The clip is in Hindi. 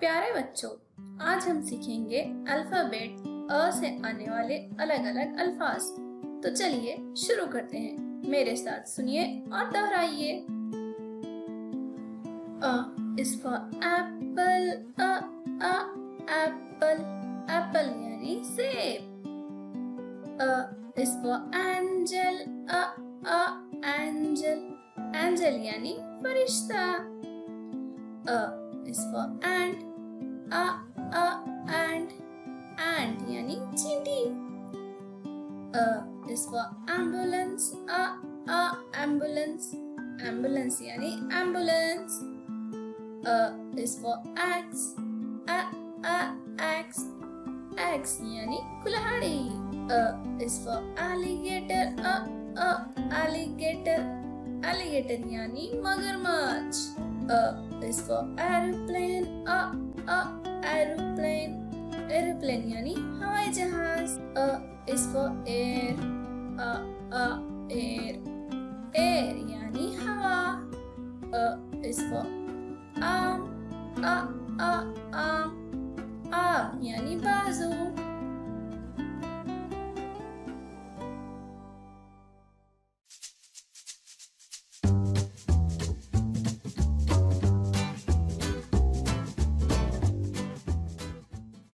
प्यारे बच्चों, आज हम सीखेंगे अल्फ़ाबेट अ से आने वाले अलग अलग अल्फाज। तो चलिए शुरू करते हैं। मेरे साथ सुनिए और दोहराइए। A is for apple A A apple apple यानी सेब। A is for angel A A angel angel यानी फरिश्ता। A is for ant A A ant ant यानी चींटी। A is for ambulance A A ambulance ambulance यानी ambulance A is for axe A A axe axe यानी कुल्हाड़ी। A is for alligator A A alligator alligator यानी मगरमच्छ। A is for aeroplane. A a aeroplane. Aeroplane यानी हवाई जहाज. A is for air. A a air. Air यानी हवा. A is for arm. A a arm. Arm यानी बाजू.